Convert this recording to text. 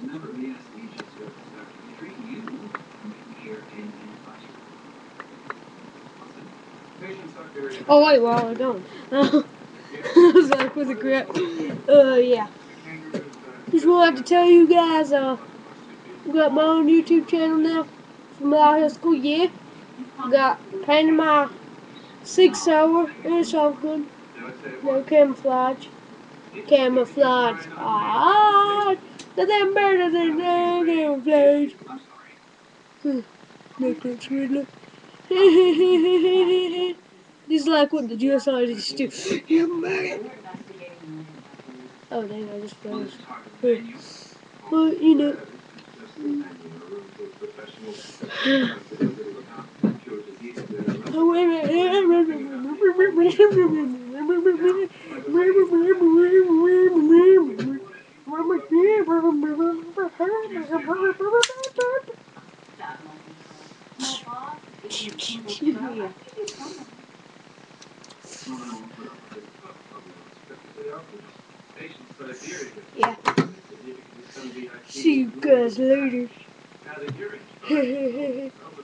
you hear in Oh wait, well I don't. Was like, with a grip. Uh, yeah. Just want to tell you guys, uh, I got my own YouTube channel now from out of school. Yeah, got painted my six hour, and it's all good. No camouflage. Camouflage. Ah, nothing better than no camouflage. Hmm, Necklace Riddler. this is like what the GSIs do. You man. Oh, dang, I just froze. Well, you know. Oh, wait a minute. Yeah. See you guys later.